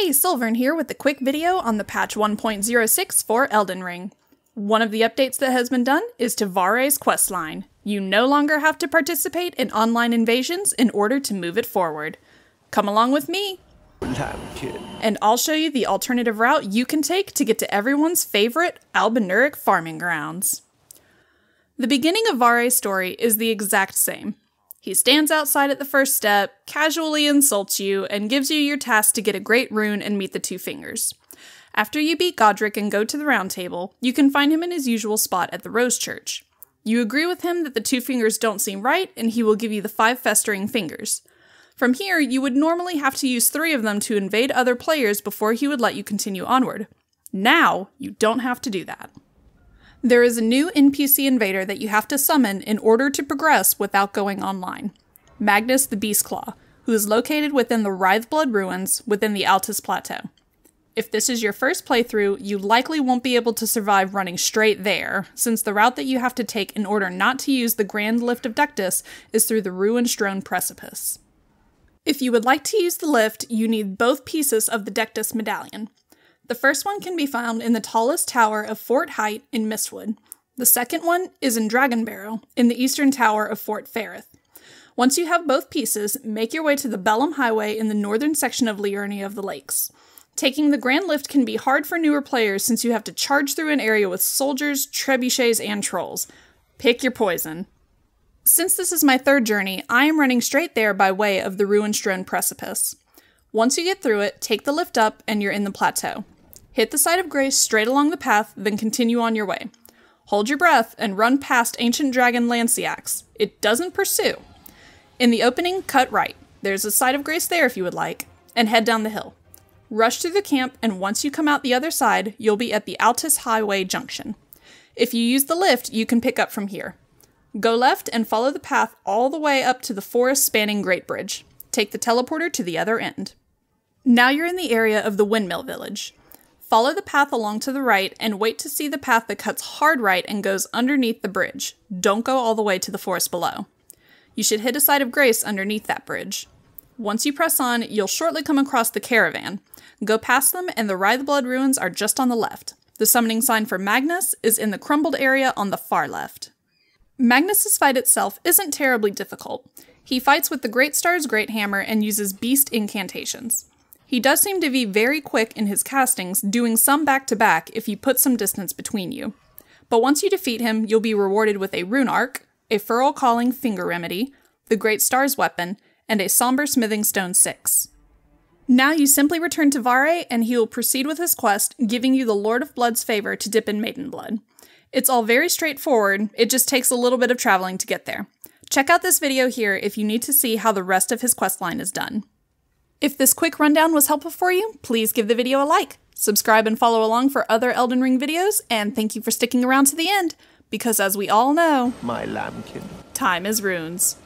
Hey, Solverne here with a quick video on the patch 1.06 for Elden Ring. One of the updates that has been done is to Varré's questline. You no longer have to participate in online invasions in order to move it forward. Come along with me, and I'll show you the alternative route you can take to get to everyone's favorite Albinauric farming grounds. The beginning of Varré's story is the exact same. He stands outside at the first step, casually insults you, and gives you your task to get a great rune and meet the two fingers. After you beat Godrick and go to the round table, you can find him in his usual spot at the Rose Church. You agree with him that the two fingers don't seem right, and he will give you the five festering fingers. From here, you would normally have to use three of them to invade other players before he would let you continue onward. Now, you don't have to do that. There is a new NPC invader that you have to summon in order to progress without going online Magnus the Beastclaw, who is located within the Writheblood ruins within the Altus Plateau. If this is your first playthrough, you likely won't be able to survive running straight there, since the route that you have to take in order not to use the Grand Lift of Dectus is through the ruin strewn precipice. If you would like to use the lift, you need both pieces of the Dectus medallion. The first one can be found in the tallest tower of Fort Haight in Mistwood. The second one is in Dragonbarrow, in the eastern tower of Fort Faroth. Once you have both pieces, make your way to the Bellum Highway in the northern section of Liurnia of the Lakes. Taking the Grand Lift can be hard for newer players since you have to charge through an area with soldiers, trebuchets, and trolls. Pick your poison. Since this is my third journey, I am running straight there by way of the ruin strewn precipice. Once you get through it, take the lift up and you're in the plateau. Hit the site of grace straight along the path, then continue on your way. Hold your breath and run past Ancient Dragon Lansseax. It doesn't pursue. In the opening, cut right. There's a site of grace there if you would like, and head down the hill. Rush through the camp, and once you come out the other side, you'll be at the Altus Highway Junction. If you use the lift, you can pick up from here. Go left and follow the path all the way up to the forest spanning Great Bridge. Take the teleporter to the other end. Now you're in the area of the Windmill Village. Follow the path along to the right and wait to see the path that cuts hard right and goes underneath the bridge. Don't go all the way to the forest below. You should hit a site of grace underneath that bridge. Once you press on, you'll shortly come across the caravan. Go past them, and the Writheblood ruins are just on the left. The summoning sign for Magnus is in the crumbled area on the far left. Magnus's fight itself isn't terribly difficult. He fights with the Great Star's Great Hammer and uses beast incantations. He does seem to be very quick in his castings, doing some back to back if you put some distance between you. But once you defeat him, you'll be rewarded with a rune arc, a Furlcalling Finger Remedy, the Great Star's Weapon, and a Somber Smithing Stone 6. Now you simply return to Varré and he will proceed with his quest, giving you the Lord of Blood's favor to dip in Maiden Blood. It's all very straightforward, it just takes a little bit of traveling to get there. Check out this video here if you need to see how the rest of his questline is done. If this quick rundown was helpful for you, please give the video a like, subscribe and follow along for other Elden Ring videos, and thank you for sticking around to the end, because as we all know, my lambkin, time is runes.